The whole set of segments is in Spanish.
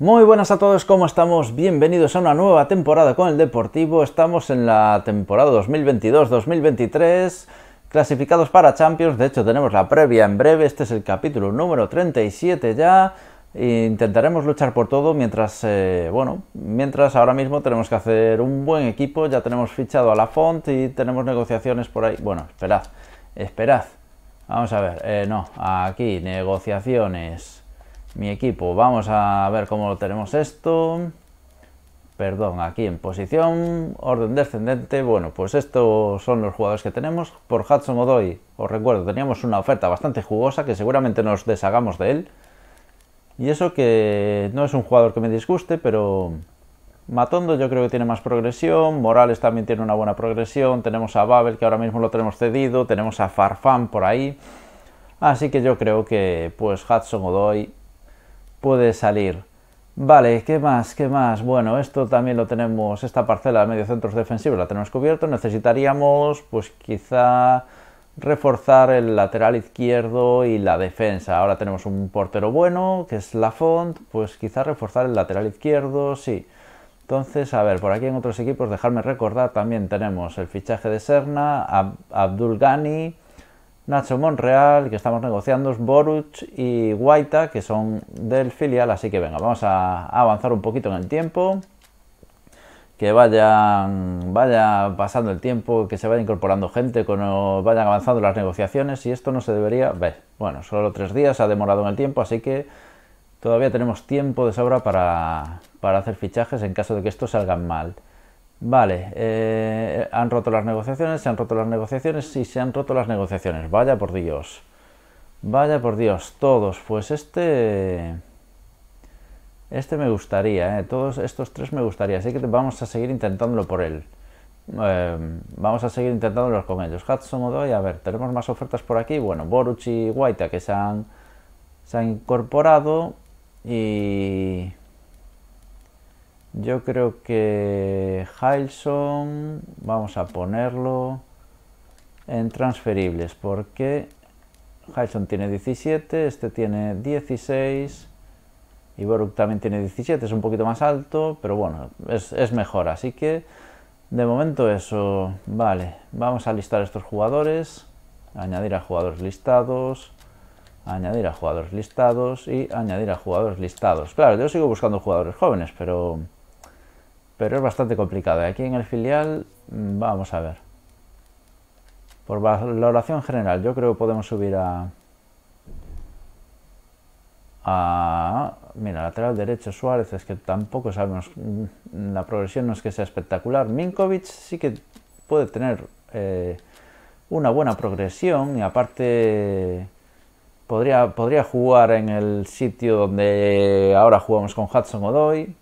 Muy buenas a todos, ¿cómo estamos? Bienvenidos a una nueva temporada con el Deportivo. Estamos en la temporada 2022-2023, clasificados para Champions. De hecho, tenemos la previa en breve. Este es el capítulo número 37 ya. Intentaremos luchar por todo mientras, eh, bueno, mientras ahora mismo tenemos que hacer un buen equipo. Ya tenemos fichado a la Font y tenemos negociaciones por ahí. Bueno, esperad, esperad. Vamos a ver, eh, no, aquí, negociaciones mi equipo. Vamos a ver cómo tenemos esto. Perdón, aquí en posición, orden descendente. Bueno, pues estos son los jugadores que tenemos. Por Hudson Odoy, os recuerdo, teníamos una oferta bastante jugosa que seguramente nos deshagamos de él. Y eso que no es un jugador que me disguste, pero Matondo yo creo que tiene más progresión, Morales también tiene una buena progresión, tenemos a Babel que ahora mismo lo tenemos cedido, tenemos a Farfán por ahí. Así que yo creo que pues Hudson Odoy puede salir. Vale, ¿qué más? ¿Qué más? Bueno, esto también lo tenemos, esta parcela de mediocentros defensivos la tenemos cubierto. Necesitaríamos, pues quizá reforzar el lateral izquierdo y la defensa. Ahora tenemos un portero bueno, que es Lafont, pues quizá reforzar el lateral izquierdo, sí. Entonces, a ver, por aquí en otros equipos, dejarme recordar, también tenemos el fichaje de Serna, Abdul Ghani, Nacho Monreal, que estamos negociando, Boruch y Guaita, que son del filial, así que venga, vamos a avanzar un poquito en el tiempo, que vayan, vaya pasando el tiempo, que se vaya incorporando gente, que vayan avanzando las negociaciones y esto no se debería, ver, bueno, solo tres días ha demorado en el tiempo, así que todavía tenemos tiempo de sobra para, para hacer fichajes en caso de que esto salgan mal. Vale, eh, han roto las negociaciones, se han roto las negociaciones y se han roto las negociaciones. Vaya por Dios. Vaya por Dios, todos. Pues este... Este me gustaría, ¿eh? Todos estos tres me gustaría. Así que vamos a seguir intentándolo por él. Em, vamos a seguir intentándolo con ellos. Hudson Odoy, a ver, tenemos más ofertas por aquí. Bueno, Boruch y Guaita que se han, se han incorporado. Y yo creo que Hilson vamos a ponerlo en transferibles porque Hilson tiene 17, este tiene 16 y Boruk también tiene 17, es un poquito más alto, pero bueno, es, es mejor. Así que de momento eso, vale, vamos a listar estos jugadores, añadir a jugadores listados, añadir a jugadores listados y añadir a jugadores listados. Claro, yo sigo buscando jugadores jóvenes, pero pero es bastante complicado. Aquí en el filial, mm, vamos a ver. Por valoración general, yo creo que podemos subir a... a mira, lateral derecho Suárez, es que tampoco sabemos, mm, la progresión no es que sea espectacular. Minkovic sí que puede tener eh, una buena progresión y aparte podría, podría jugar en el sitio donde ahora jugamos con Hudson Odoy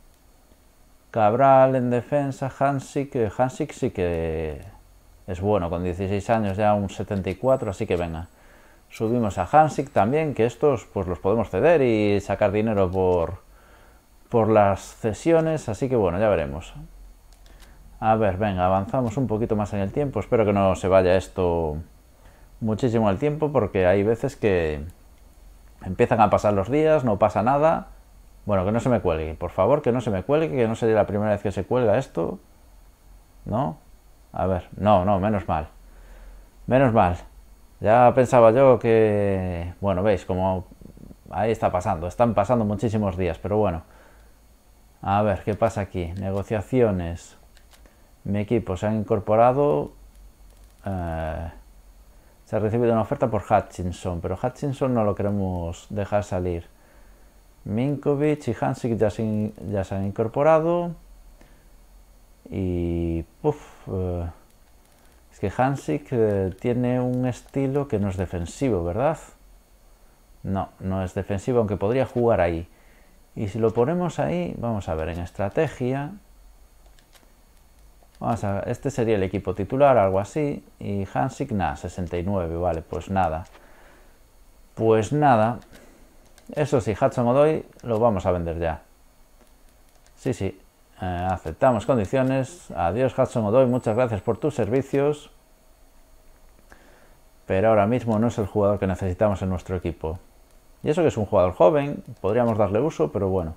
Cabral en defensa, Hansik, Hansik sí que es bueno, con 16 años ya un 74, así que venga. Subimos a Hansik también, que estos pues los podemos ceder y sacar dinero por, por las cesiones, así que bueno, ya veremos. A ver, venga, avanzamos un poquito más en el tiempo, espero que no se vaya esto muchísimo el tiempo, porque hay veces que empiezan a pasar los días, no pasa nada, bueno, que no se me cuelgue, por favor, que no se me cuelgue, que no sería la primera vez que se cuelga esto. ¿No? A ver, no, no, menos mal. Menos mal. Ya pensaba yo que... Bueno, veis, como ahí está pasando. Están pasando muchísimos días, pero bueno. A ver, ¿qué pasa aquí? Negociaciones. Mi equipo se han incorporado... Eh, se ha recibido una oferta por Hutchinson, pero Hutchinson no lo queremos dejar salir. Minkovic y Hansik ya se, han incorporado. Y eh, es que Hansik eh, tiene un estilo que no es defensivo, ¿verdad? No, no es defensivo, aunque podría jugar ahí. Y si lo ponemos ahí, vamos a ver, en estrategia. Vamos a ver, este sería el equipo titular, algo así. Y Hansik, nada, 69, vale, pues nada. Pues nada, eso sí, Hudson Odoy lo vamos a vender ya. Sí, sí. Eh, aceptamos condiciones. Adiós Hudson Odoy, muchas gracias por tus servicios. Pero ahora mismo no es el jugador que necesitamos en nuestro equipo. Y eso que es un jugador joven, podríamos darle uso, pero bueno.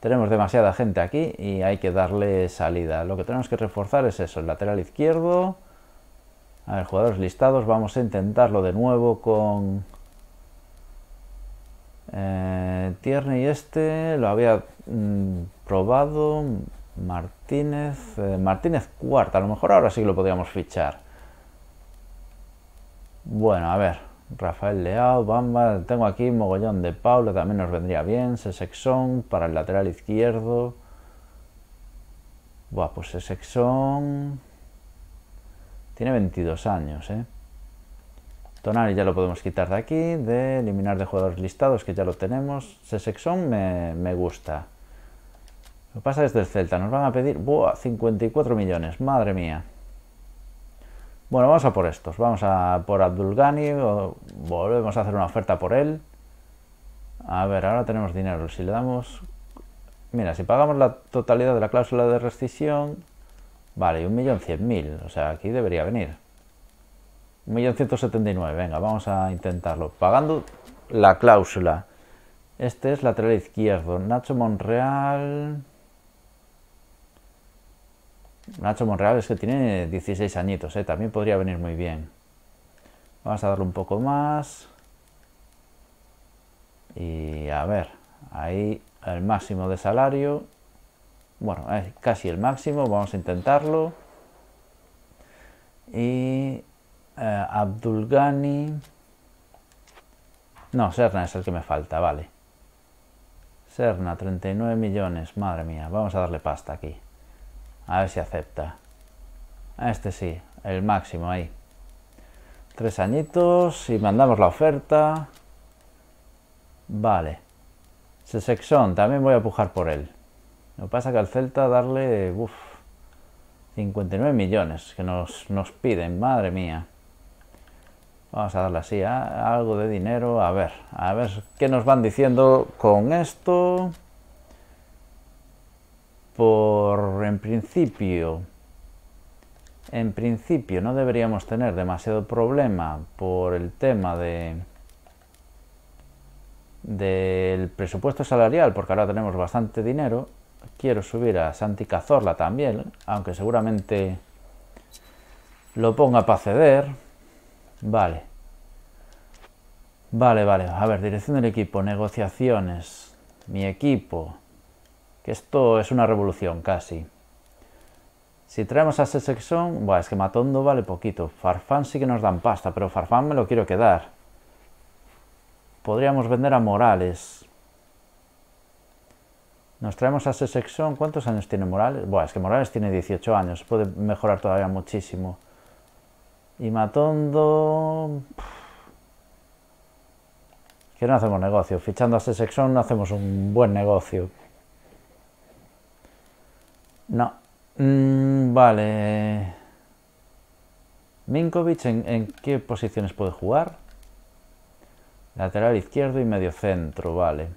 Tenemos demasiada gente aquí y hay que darle salida. Lo que tenemos que reforzar es eso, el lateral izquierdo. A ver, jugadores listados. Vamos a intentarlo de nuevo con... Eh, Tierney este lo había mm, probado. Martínez. Eh, Martínez cuarta. A lo mejor ahora sí lo podríamos fichar. Bueno, a ver. Rafael Leao, Bamba, tengo aquí mogollón de Paulo, también nos vendría bien, Sesexon para el lateral izquierdo. Buah, pues Sesexon tiene 22 años, ¿eh? Tonali ya lo podemos quitar de aquí, de eliminar de jugadores listados, que ya lo tenemos. Sesexon me, me gusta. Lo que pasa es del Celta, nos van a pedir, buah, 54 millones, madre mía. Bueno, vamos a por estos. Vamos a por Abdul Ghani. volvemos a hacer una oferta por él. A ver, ahora tenemos dinero. Si le damos... Mira, si pagamos la totalidad de la cláusula de rescisión... Vale, un millón cien mil. O sea, aquí debería venir. Un millón ciento setenta y nueve. Venga, vamos a intentarlo. Pagando la cláusula. Este es lateral izquierdo. Nacho Monreal... Nacho Monreal es que tiene 16 añitos, ¿eh? también podría venir muy bien. Vamos a darle un poco más. Y a ver, ahí el máximo de salario. Bueno, casi el máximo, vamos a intentarlo. Y eh, Abdulgani. No, Serna es el que me falta, vale. Serna, 39 millones, madre mía, vamos a darle pasta aquí. A ver si acepta. Este sí, el máximo ahí. Tres añitos y mandamos la oferta. Vale. Sesexon, también voy a pujar por él. Lo que pasa que al Celta darle... Uf, 59 millones que nos, nos piden, madre mía. Vamos a darle así, algo de dinero. A ver, a ver qué nos van diciendo con esto. Por en principio en principio no deberíamos tener demasiado problema por el tema de del presupuesto salarial porque ahora tenemos bastante dinero. Quiero subir a Santi Cazorla también aunque seguramente lo ponga para ceder vale vale vale a ver dirección del equipo negociaciones mi equipo que esto es una revolución casi. Si traemos a Sesexon, bueno, es que Matondo vale poquito. Farfán sí que nos dan pasta, pero Farfán me lo quiero quedar. Podríamos vender a Morales. Nos traemos a Sesexon. ¿Cuántos años tiene Morales? Bueno, es que Morales tiene 18 años. Puede mejorar todavía muchísimo. Y Matondo... Que no hacemos negocio. Fichando a Sesexon no hacemos un buen negocio. No. Mm, vale. Minkovic, ¿en, qué posiciones puede jugar? Lateral izquierdo y medio centro, vale.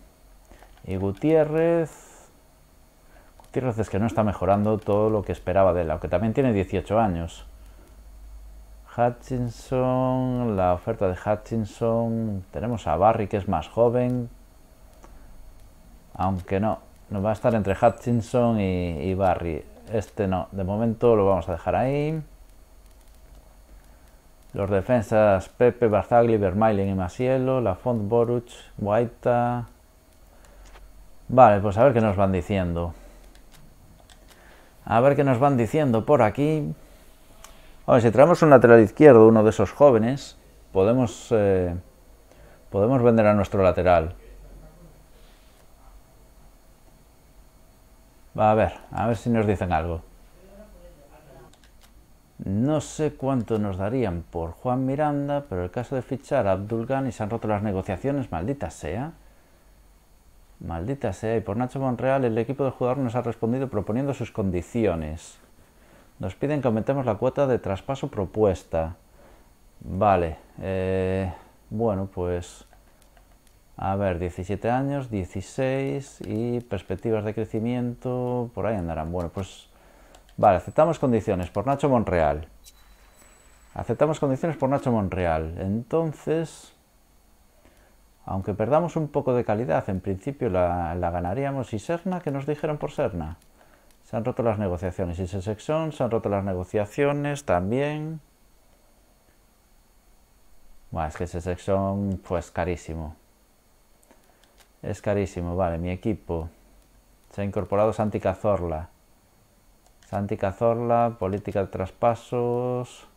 Y Gutiérrez... Gutiérrez es que no está mejorando todo lo que esperaba de él, aunque también tiene 18 años. Hutchinson, la oferta de Hutchinson. Tenemos a Barry, que es más joven. Aunque no, nos va a estar entre Hutchinson y, Barry. Este no, de momento lo vamos a dejar ahí. Los defensas Pepe, Barzagli, Vermeilen y Masielo, Lafont, Boruch, Guaita. Vale, pues a ver qué nos van diciendo. A ver qué nos van diciendo por aquí. Si traemos un lateral izquierdo, uno de esos jóvenes, podemos, eh, podemos vender a nuestro lateral. Va a ver, a ver si nos dicen algo. No sé cuánto nos darían por Juan Miranda, pero el caso de fichar a Abdul Ghani se han roto las negociaciones, maldita sea. Maldita sea. Y por Nacho Monreal, el equipo del jugador nos ha respondido proponiendo sus condiciones. Nos piden que aumentemos la cuota de traspaso propuesta. Vale. Eh, bueno, pues a ver, 17 años, 16 y perspectivas de crecimiento, por ahí andarán. Bueno, pues vale, aceptamos condiciones por Nacho Monreal. Aceptamos condiciones por Nacho Monreal. Entonces, Aunque perdamos un poco de calidad, en principio la, ganaríamos. ¿Y Serna? ¿Qué nos dijeron por Serna? Se han roto las negociaciones. Y Sesexon se han roto las negociaciones también. Bueno, es que Sesexon, pues carísimo. Es carísimo, vale. Mi equipo. Se ha incorporado Santi Cazorla. Santi Cazorla, política de traspasos.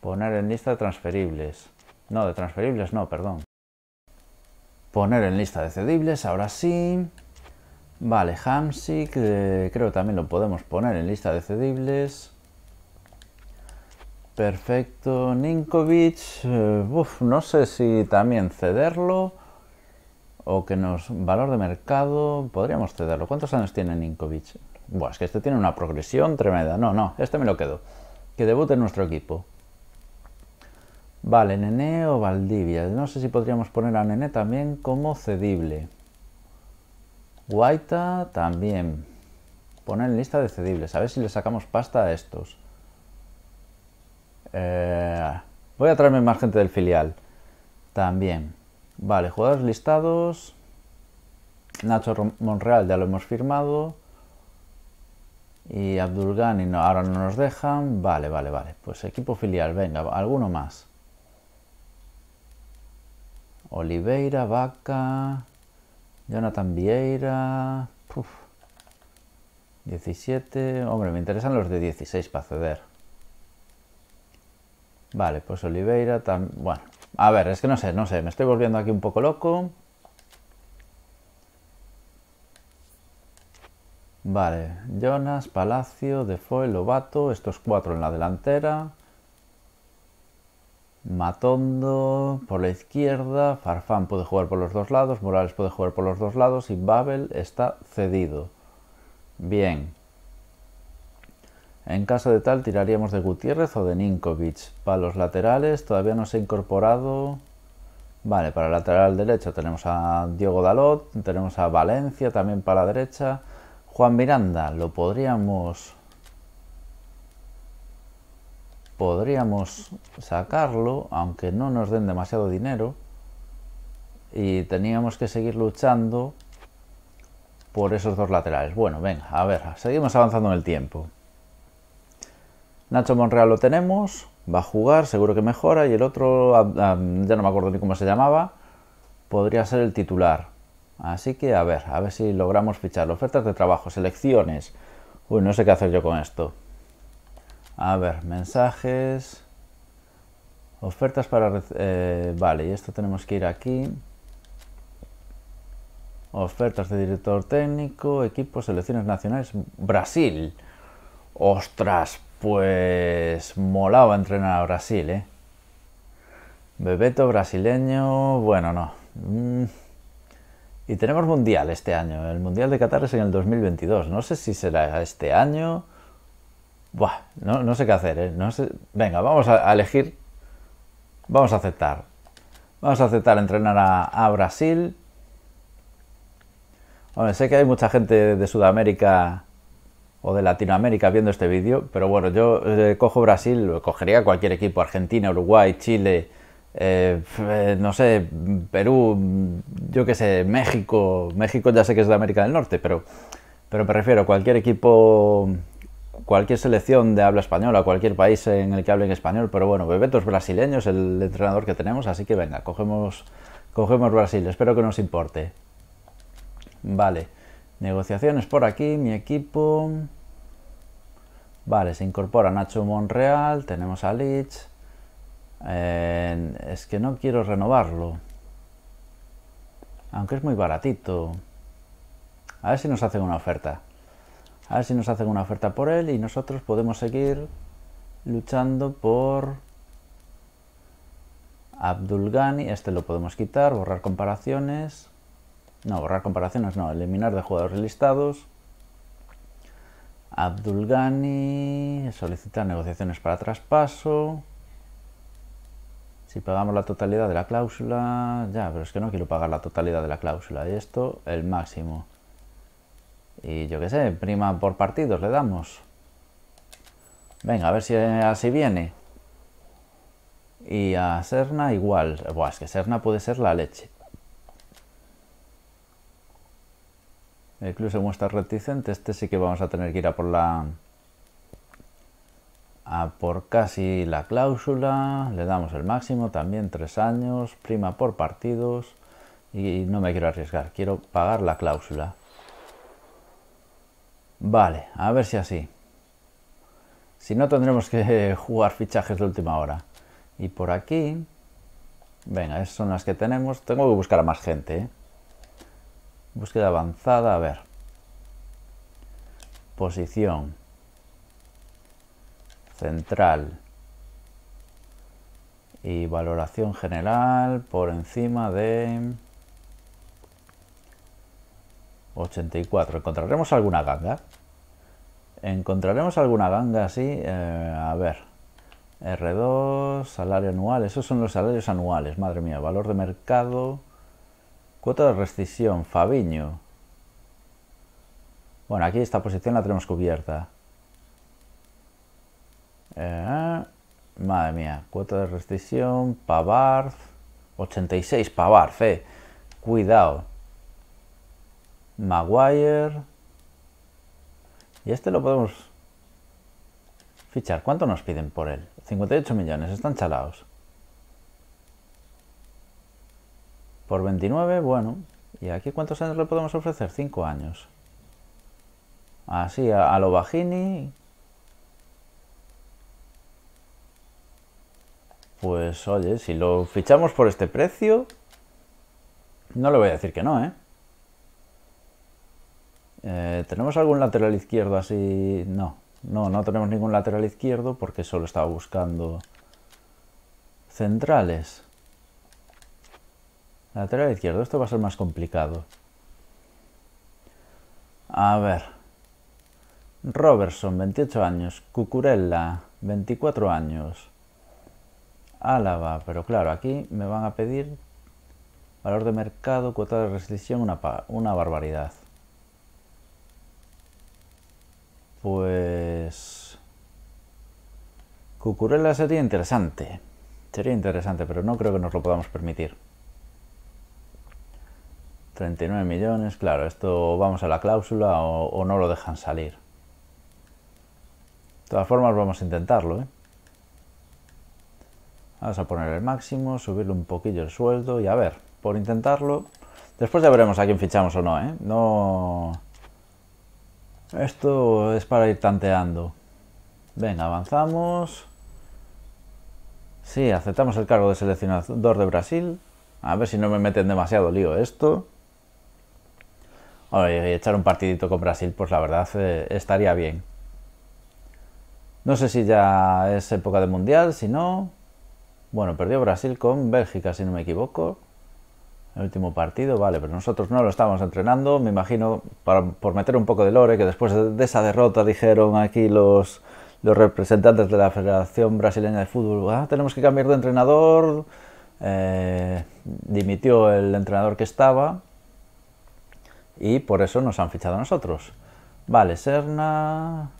Poner en lista de transferibles. No, de transferibles no, perdón. Poner en lista de cedibles, ahora sí. Vale, Hamsik, creo que también lo podemos poner en lista de cedibles. Perfecto, Ninkovic, eh, no sé si también cederlo o que nos... Valor de mercado, podríamos cederlo. ¿Cuántos años tiene Ninkovic? Bueno, es que este tiene una progresión tremenda. No, no, este me lo quedo. Que debute en nuestro equipo. Vale, Nené o Valdivia. No sé si podríamos poner a Nené también como cedible. Guaita también. Poner en lista de cedibles. A ver si le sacamos pasta a estos. Eh, voy a traerme más gente del filial. También. Vale, jugadores listados. Nacho Monreal ya lo hemos firmado. Y Abdulgani no, ahora no nos dejan. Vale, vale, vale. Pues equipo filial, venga, alguno más. Oliveira, Vaca, Jonathan Vieira. 17. Hombre, me interesan los de 16 para ceder. Vale, pues Oliveira también. Bueno, a ver, es que no sé, no sé. Me estoy volviendo aquí un poco loco. Vale, Jonas, Palacio, Defoe, Lobato, estos cuatro en la delantera. Matondo por la izquierda, Farfán puede jugar por los dos lados, Morales puede jugar por los dos lados y Babel está cedido. Bien. En caso de tal, tiraríamos de Gutiérrez o de Ninkovic. Para los laterales todavía no se ha incorporado... Vale, para el lateral derecho tenemos a Diego Dalot, tenemos a Valencia también para la derecha. Juan Miranda, lo podríamos podríamos sacarlo, aunque no nos den demasiado dinero, y teníamos que seguir luchando por esos dos laterales. Bueno, venga, a ver, seguimos avanzando en el tiempo. Nacho Monreal lo tenemos, va a jugar, seguro que mejora, y el otro, ya no me acuerdo ni cómo se llamaba, podría ser el titular. Así que a ver, a ver si logramos fichar. Ofertas de trabajo, selecciones. Uy, no sé qué hacer yo con esto. A ver, mensajes. Ofertas para... Eh, vale, y esto tenemos que ir aquí. Ofertas de director técnico, equipos, selecciones nacionales. Brasil. Ostras, pues molaba entrenar a Brasil, ¿eh? Bebeto brasileño, bueno, no. Mm. Y tenemos mundial este año. El mundial de Qatar es en el 2022. No sé si será este año Buah, no, sé qué hacer, ¿eh? No sé... Venga, vamos a, elegir. Vamos a aceptar. Vamos a aceptar entrenar a, Brasil. sé que hay mucha gente de Sudamérica o de Latinoamérica viendo este vídeo, pero bueno, yo eh, cojo Brasil, cogería cualquier equipo, Argentina, Uruguay, Chile, eh, eh, no sé, Perú, yo qué sé, México, México ya sé que es de América del Norte, pero, pero me refiero a cualquier equipo cualquier selección de habla española, cualquier país en el que hablen español, pero bueno, Bebeto es brasileño, es el entrenador que tenemos, así que venga, cogemos, cogemos Brasil, espero que nos importe. Vale, negociaciones por aquí, mi equipo... Vale, se incorpora Nacho Monreal, tenemos a Lich. Eh, es que no quiero renovarlo. Aunque es muy baratito. A ver si nos hacen una oferta. A ver si nos hacen una oferta por él y nosotros podemos seguir luchando por Abdul Ghani. Este lo podemos quitar, borrar comparaciones. No, borrar comparaciones no, eliminar de jugadores listados. Abdul Ghani, solicitar negociaciones para traspaso. Si pagamos la totalidad de la cláusula, ya, pero es que no quiero pagar la totalidad de la cláusula. Y esto, el máximo. Y yo qué sé, prima por partidos le damos. Venga, a ver si así viene. Y a Serna igual. Buah, es que Serna puede ser la leche. El club se muestra reticente. Este sí que vamos a tener que ir a por la... A por casi la cláusula. Le damos el máximo también, tres años. Prima por partidos. Y no me quiero arriesgar. Quiero pagar la cláusula. Vale, a ver si así. Si no, tendremos que jugar fichajes de última hora. Y por aquí... Venga, esas son las que tenemos. Tengo que buscar a más gente. ¿eh? Búsqueda avanzada, a ver. Posición. Central. Y valoración general por encima de... 84. ¿Encontraremos alguna ganga? ¿Encontraremos alguna ganga así? Eh, a ver. R2, salario anual. Esos son los salarios anuales. Madre mía. Valor de mercado. Cuota de rescisión. Fabiño. Bueno, aquí esta posición la tenemos cubierta. Eh, madre mía. Cuota de rescisión. Pavard. 86 Pavard. Fe. Cuidado. Maguire. Y este lo podemos fichar. ¿Cuánto nos piden por él? 58 millones, están chalados. Por 29, bueno. ¿Y aquí cuántos años le podemos ofrecer? 5 años. Así, a, a lo bajini. Pues oye, si lo fichamos por este precio, no le voy a decir que no, ¿eh? Eh, ¿Tenemos algún lateral izquierdo así? No, no, no tenemos ningún lateral izquierdo porque solo estaba buscando centrales. Lateral izquierdo, esto va a ser más complicado. A ver. Robertson, 28 años. Cucurella, 24 años. Álava, pero claro, aquí me van a pedir valor de mercado, cuota de restricción, una, una barbaridad. Pues... Cucurella sería interesante. Sería interesante, pero no creo que nos lo podamos permitir. 39 millones, claro, esto vamos a la cláusula o, no lo dejan salir. De todas formas vamos a intentarlo, ¿eh? Vamos a poner el máximo, subirle un poquillo el sueldo y a ver, por intentarlo. Después ya veremos a quién fichamos o no, ¿eh? No... Esto es para ir tanteando. Venga, avanzamos. Sí, aceptamos el cargo de seleccionador de Brasil. A ver si no me meten demasiado lío esto. Oye, echar un partidito con Brasil, pues la verdad eh, estaría bien. No sé si ya es época de mundial, si no. Bueno, perdió Brasil con Bélgica, si no me equivoco. El último partido, vale, pero nosotros no lo estábamos entrenando, me imagino, por meter un poco de lore, que después de, esa derrota dijeron aquí los, los representantes de la Federación Brasileña de Fútbol, ah, tenemos que cambiar de entrenador, eh, dimitió el entrenador que estaba y por eso nos han fichado a nosotros. Vale, Serna,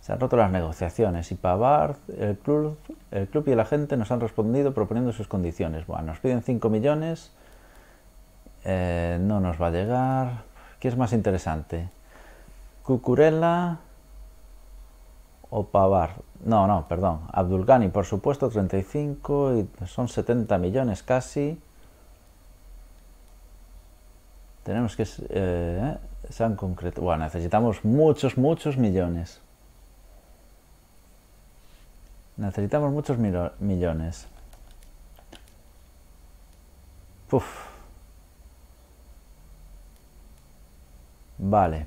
se han roto las negociaciones y Pavard, el club, el club y la gente nos han respondido proponiendo sus condiciones. Bueno, nos piden 5 millones eh, no nos va a llegar. ¿Qué es más interesante? ¿Cucurella o Pavar? No, no, perdón. Abdulgani, por supuesto, 35 y son 70 millones casi. Tenemos que... Eh, sean concreto. Bueno, necesitamos muchos, muchos millones. Necesitamos muchos millones. Uf. Vale.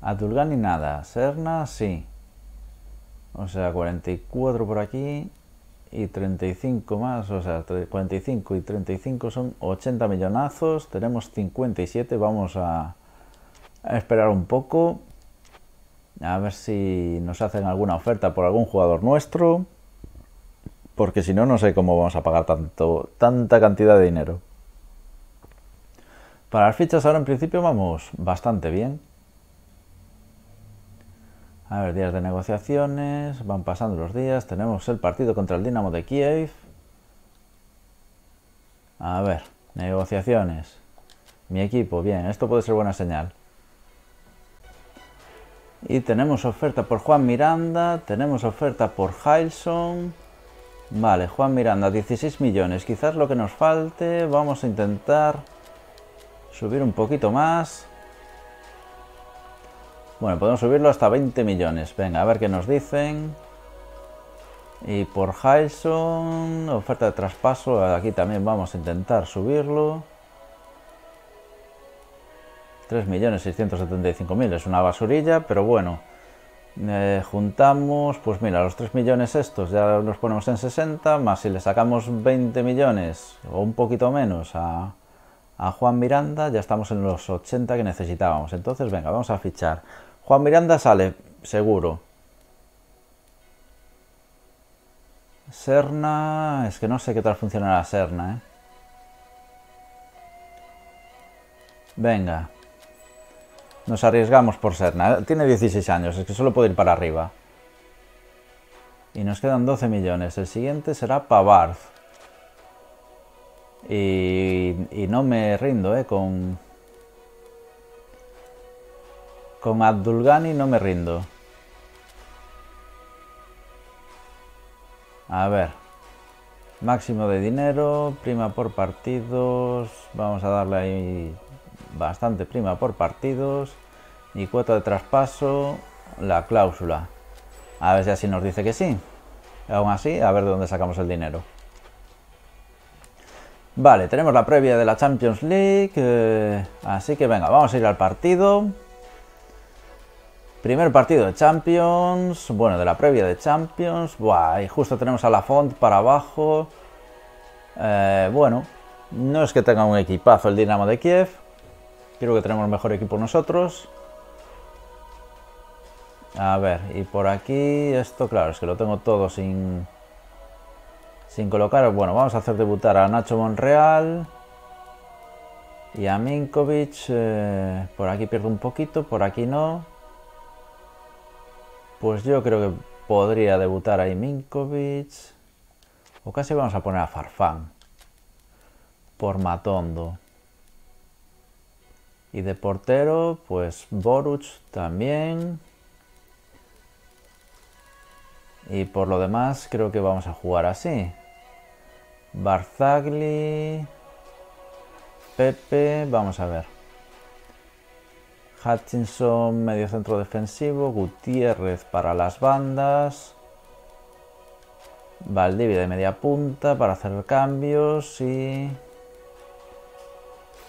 Atulgani nada. Serna sí. O sea, 44 por aquí y 35 más. O sea, 45 y 35 son 80 millonazos. Tenemos 57. Vamos a, a esperar un poco. A ver si nos hacen alguna oferta por algún jugador nuestro. Porque si no, no sé cómo vamos a pagar tanto, tanta cantidad de dinero. Para las fichas ahora en principio vamos bastante bien. A ver, días de negociaciones, van pasando los días, tenemos el partido contra el Dinamo de Kiev. A ver, negociaciones. Mi equipo, bien, esto puede ser buena señal. Y tenemos oferta por Juan Miranda, tenemos oferta por Hilson. Vale, Juan Miranda, 16 millones. Quizás lo que nos falte, vamos a intentar subir un poquito más. Bueno, podemos subirlo hasta 20 millones. Venga, a ver qué nos dicen. Y por Hilson, oferta de traspaso, aquí también vamos a intentar subirlo. 3.675.000, es una basurilla, pero bueno. Eh, juntamos, pues mira, los 3 millones estos ya los ponemos en 60, más si le sacamos 20 millones o un poquito menos a, a Juan Miranda, ya estamos en los 80 que necesitábamos. Entonces, venga, vamos a fichar. Juan Miranda sale, seguro. Serna, es que no sé qué tal funcionará Serna, ¿eh? Venga. Nos arriesgamos por Serna. Tiene 16 años, es que solo puede ir para arriba. Y nos quedan 12 millones. El siguiente será Pavard. Y, no me rindo, ¿eh? Con... Con Abdulgani no me rindo. A ver. Máximo de dinero, prima por partidos. Vamos a darle ahí bastante prima por partidos. Y cuota de traspaso, la cláusula. A ver si así nos dice que sí. Aún así, a ver de dónde sacamos el dinero. Vale, tenemos la previa de la Champions League. Eh, así que venga, vamos a ir al partido. Primer partido de Champions, bueno, de la previa de Champions. Buah, y justo tenemos a la Font para abajo. Eh, bueno, no es que tenga un equipazo el Dinamo de Kiev. Creo que tenemos mejor equipo nosotros. A ver, y por aquí esto, claro, es que lo tengo todo sin, sin colocar. Bueno, vamos a hacer debutar a Nacho Monreal y a Minkovic. Eh, por aquí pierdo un poquito, por aquí no. Pues yo creo que podría debutar ahí Minkovic. O casi vamos a poner a Farfán. Por Matondo. Y de portero, pues Boruch también. Y por lo demás, creo que vamos a jugar así. Barzagli. Pepe. Vamos a ver. Hutchinson medio centro defensivo, Gutiérrez para las bandas, Valdivia de media punta para hacer cambios y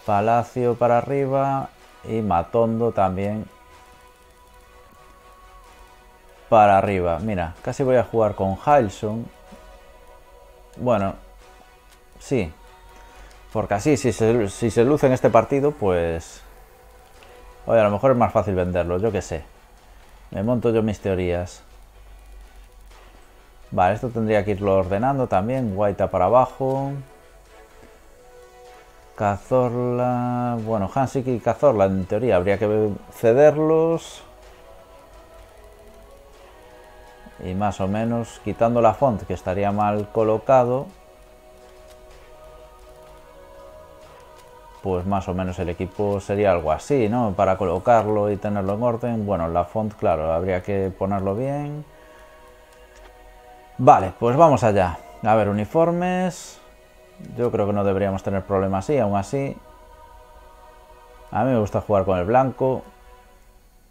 Palacio para arriba y Matondo también para arriba. Mira, casi voy a jugar con Hilson. Bueno, sí. Porque así, si se, si se luce en este partido, pues Oye, a lo mejor es más fácil venderlo, yo qué sé. Me monto yo mis teorías. Vale, esto tendría que irlo ordenando también. Guaita para abajo. Cazorla... Bueno, Hansik y Cazorla en teoría habría que cederlos. Y más o menos quitando la font que estaría mal colocado. Pues más o menos el equipo sería algo así, ¿no? Para colocarlo y tenerlo en orden. Bueno, la font, claro, habría que ponerlo bien. Vale, pues vamos allá. A ver, uniformes. Yo creo que no deberíamos tener problemas así, aún así. A mí me gusta jugar con el blanco.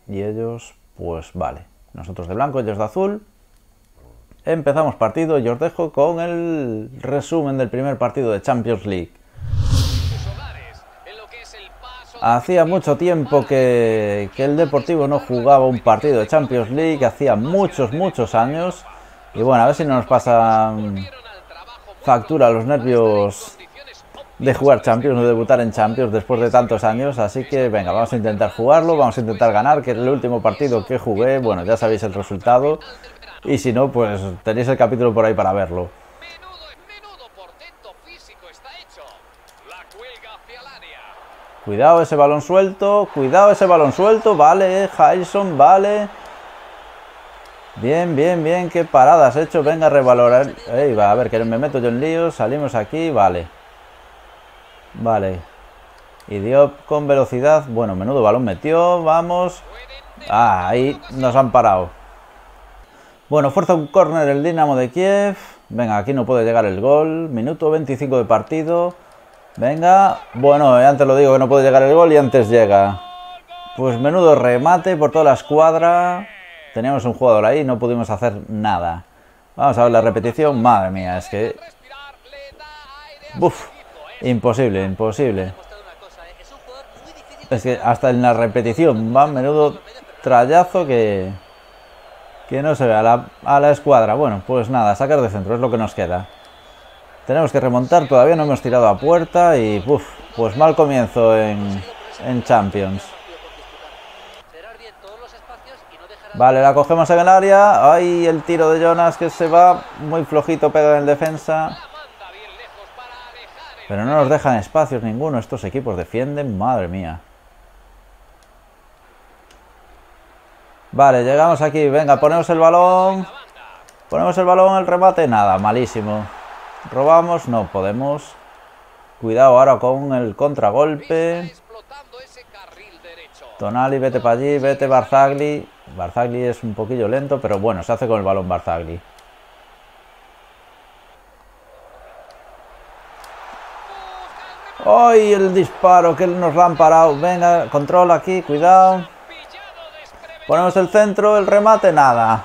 Y ellos, pues vale. Nosotros de blanco, ellos de azul. Empezamos partido y os dejo con el resumen del primer partido de Champions League. Hacía mucho tiempo que, el Deportivo no jugaba un partido de Champions League, hacía muchos, muchos años. Y bueno, a ver si no nos pasa factura los nervios de jugar Champions, de debutar en Champions después de tantos años. Así que venga, vamos a intentar jugarlo, vamos a intentar ganar, que es el último partido que jugué, bueno, ya sabéis el resultado. Y si no, pues tenéis el capítulo por ahí para verlo. Cuidado ese balón suelto, cuidado ese balón suelto, vale, Jason, vale. Bien, bien, bien, qué paradas he hecho. Venga revalorar. Ey, va, a ver, que me meto yo en líos. Salimos aquí, vale. Vale. Y dio con velocidad. Bueno, menudo balón metió. Vamos. Ah, ahí nos han parado. Bueno, fuerza un córner el Dinamo de Kiev. Venga, aquí no puede llegar el gol. Minuto 25 de partido. Venga. Bueno, antes lo digo que no puede llegar el gol y antes llega. Pues menudo remate por toda la escuadra. Teníamos un jugador ahí, no pudimos hacer nada. Vamos a ver la repetición. Madre mía, es que... Uf, imposible, imposible. Es que hasta en la repetición va menudo trayazo que... Que no se ve a la, a la escuadra. Bueno, pues nada, sacar de centro es lo que nos queda. Tenemos que remontar, todavía no hemos tirado a puerta y... Uf, pues mal comienzo en, Champions. Vale, la cogemos en el área. Ahí el tiro de Jonas que se va muy flojito, pega en defensa. Pero no nos dejan espacios ninguno. Estos equipos defienden. Madre mía. Vale, llegamos aquí. Venga, ponemos el balón. Ponemos el balón, el remate. Nada, malísimo. Robamos. No podemos. Cuidado ahora con el contragolpe. Tonali, vete para allí. Vete Barzagli. Barzagli es un poquillo lento, pero bueno, se hace con el balón Barzagli. ¡Ay, el disparo! Que nos lo han parado. Venga, control aquí, cuidado. Ponemos el centro, el remate, nada.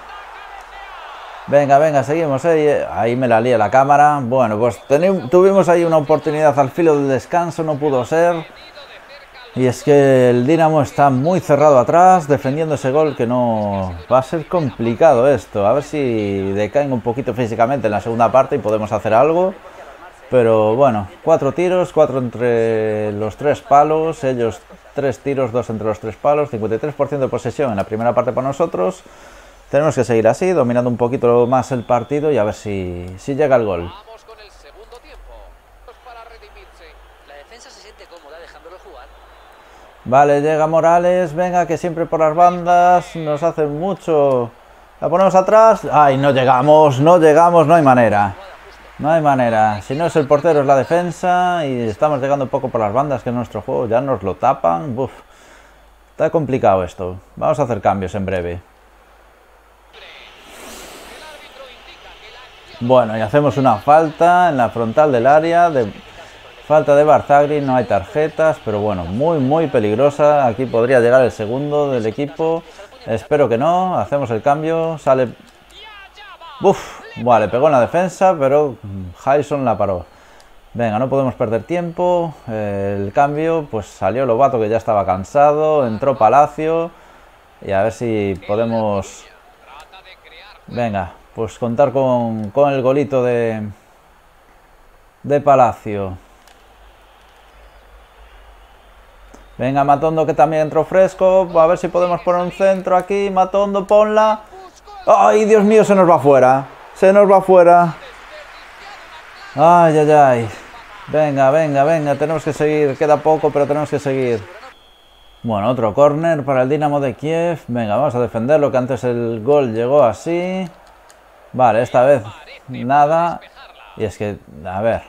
Venga, venga, seguimos. Eh. Ahí me la lía la cámara. Bueno, pues tuvimos ahí una oportunidad al filo del descanso, no pudo ser. Y es que el Dinamo está muy cerrado atrás, defendiendo ese gol que no... Va a ser complicado esto. A ver si decaen un poquito físicamente en la segunda parte y podemos hacer algo. Pero bueno, cuatro tiros, cuatro entre los tres palos. Ellos tres tiros, dos entre los tres palos. 53% de posesión en la primera parte para nosotros. Tenemos que seguir así, dominando un poquito más el partido y a ver si, si llega el gol. Vale, llega Morales, venga, que siempre por las bandas nos hacen mucho. La ponemos atrás. Ay, no llegamos, no llegamos, no hay manera. No hay manera. Si no es el portero, es la defensa. Y estamos llegando un poco por las bandas, que es nuestro juego. Ya nos lo tapan. Uf. Está complicado esto. Vamos a hacer cambios en breve. Bueno, y hacemos una falta en la frontal del área Falta de Barzagli, no hay tarjetas, pero bueno, muy muy peligrosa. Aquí podría llegar el segundo del equipo. Espero que no. Hacemos el cambio. Sale... Uf, vale, pegó en la defensa, pero Hyson la paró. Venga, no podemos perder tiempo. El cambio, pues salió Lobato que ya estaba cansado. Entró Palacio. Y a ver si podemos... Venga, pues contar con, con el golito de... De Palacio. Venga, Matondo que también entró fresco. A ver si podemos poner un centro aquí. Matondo, ponla. ¡Ay, Dios mío! Se nos va fuera. Se nos va fuera. Ay, ay, ay. Venga, venga, venga. Tenemos que seguir. Queda poco, pero tenemos que seguir. Bueno, otro córner para el Dinamo de Kiev. Venga, vamos a defenderlo, que antes el gol llegó así. Vale, esta vez nada. Y es que, a ver,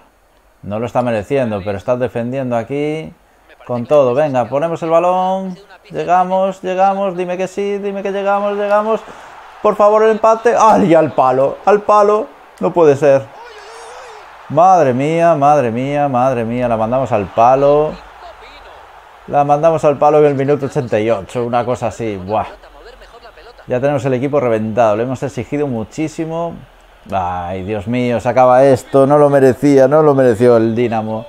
no lo está mereciendo, pero está defendiendo aquí. Con todo, venga, ponemos el balón. Llegamos, llegamos, dime que sí, dime que llegamos, llegamos. Por favor, el empate. ¡Ay, al palo! ¡Al palo! No puede ser. Madre mía, madre mía, madre mía. La mandamos al palo. La mandamos al palo en el minuto 88. Una cosa así. Buah. Ya tenemos el equipo reventado. Le hemos exigido muchísimo. Ay, Dios mío, se acaba esto. No lo merecía, no lo mereció el Dinamo.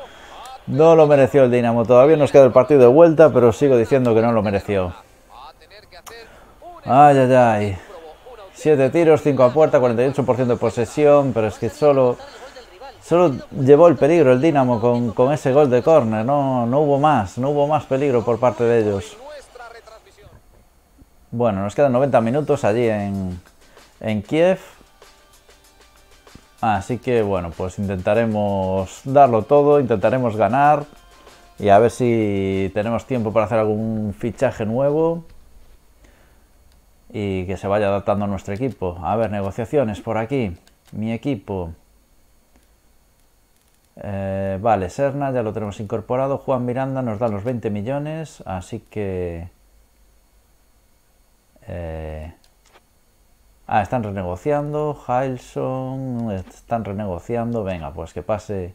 No lo mereció el Dinamo. Todavía nos queda el partido de vuelta, pero sigo diciendo que no lo mereció. Ay, ay, ay. Siete tiros, 5 a puerta, 48% de posesión, pero es que solo, solo llevó el peligro el Dinamo con, con ese gol de córner. No, no hubo más, no hubo más peligro por parte de ellos. Bueno, nos quedan 90 minutos allí en, en Kiev. Así que bueno, pues intentaremos darlo todo, intentaremos ganar y a ver si tenemos tiempo para hacer algún fichaje nuevo. y que se vaya adaptando a nuestro equipo. A ver, negociaciones por aquí. Mi equipo. Eh, vale, Serna ya lo tenemos incorporado. Juan Miranda nos da los 20 millones, así que... Eh, ah, están renegociando. Hilson, están renegociando. Venga, pues que pase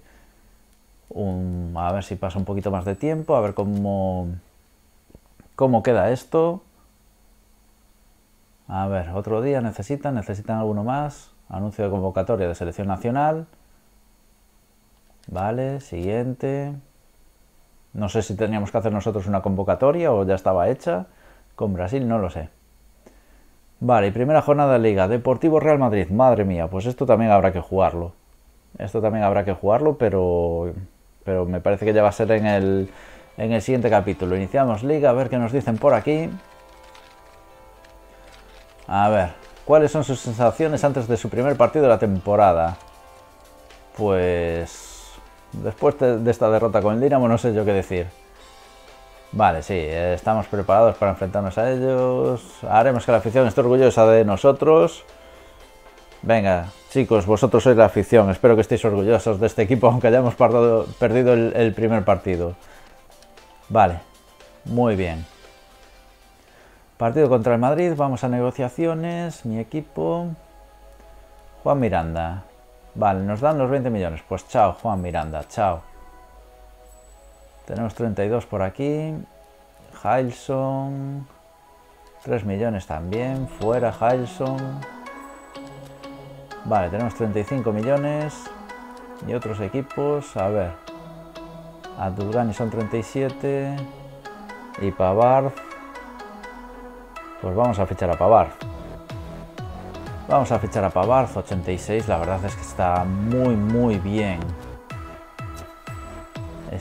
un... A ver si pasa un poquito más de tiempo, a ver cómo, cómo queda esto. A ver, otro día necesitan, necesitan alguno más. Anuncio de convocatoria de selección nacional. Vale, siguiente. No sé si teníamos que hacer nosotros una convocatoria o ya estaba hecha. Con Brasil no lo sé. Vale, primera jornada de liga. Deportivo Real Madrid. Madre mía, pues esto también habrá que jugarlo. Esto también habrá que jugarlo, pero, pero me parece que ya va a ser en el, en el siguiente capítulo. Iniciamos liga, a ver qué nos dicen por aquí. A ver, ¿cuáles son sus sensaciones antes de su primer partido de la temporada? Pues Después de esta derrota con el Dinamo no sé yo qué decir. Vale, sí, estamos preparados para enfrentarnos a ellos. Haremos que la afición esté orgullosa de nosotros. Venga, chicos, vosotros sois la afición. Espero que estéis orgullosos de este equipo, aunque hayamos perdido el, el primer partido. Vale, muy bien. Partido contra el Madrid, vamos a negociaciones. Mi equipo. Juan Miranda. Vale, nos dan los 20 millones. Pues chao, Juan Miranda, chao. Tenemos 32 por aquí. Hilson. 3 millones también. Fuera Hilson. Vale, tenemos 35 millones. Y otros equipos. A ver. Abdulgani son 37. Y Pavard. Pues vamos a fichar a Pavard. Vamos a fichar a Pavard, 86, la verdad es que está muy muy bien.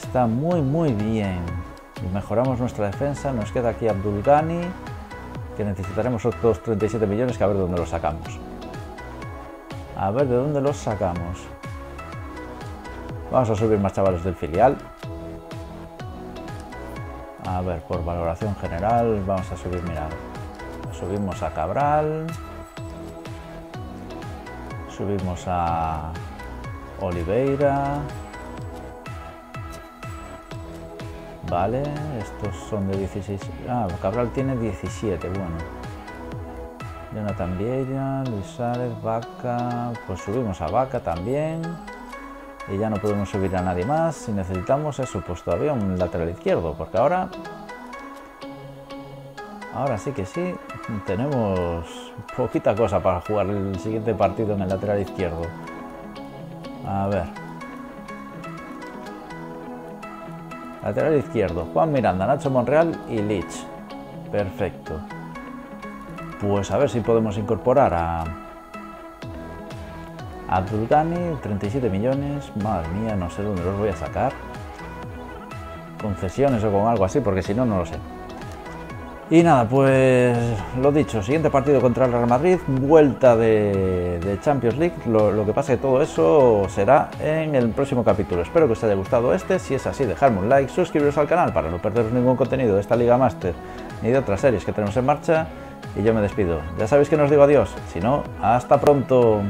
Está muy muy bien. Y mejoramos nuestra defensa, nos queda aquí Abdul Ghani, que necesitaremos otros 37 millones, que a ver de dónde los sacamos. A ver de dónde los sacamos. Vamos a subir más chavales del filial. A ver, por valoración general, vamos a subir, mira, subimos a Cabral subimos a Oliveira. Vale, estos son de 16. Ah, Cabral tiene 17, bueno. Jonathan Vieira, Luis Vaca. Pues subimos a Vaca también. Y ya no podemos subir a nadie más. Si necesitamos eso, pues todavía un lateral izquierdo. Porque ahora. Ahora sí que sí. Tenemos poquita cosa para jugar el siguiente partido en el lateral izquierdo. A ver. Lateral izquierdo, Juan Miranda, Nacho Monreal y Lich. Perfecto. Pues a ver si podemos incorporar a Abdulgani, 37 millones. Madre mía, no sé dónde los voy a sacar. Concesiones o con algo así, porque si no, no lo sé. Y nada, pues lo dicho, siguiente partido contra el Real Madrid, vuelta de, Champions League. Lo, que pasa es que todo eso será en el próximo capítulo. Espero que os haya gustado este. Si es así, dejadme un like, suscribiros al canal para no perderos ningún contenido de esta Liga Master ni de otras series que tenemos en marcha. Y yo me despido. Ya sabéis que nos digo adiós. Si no, hasta pronto.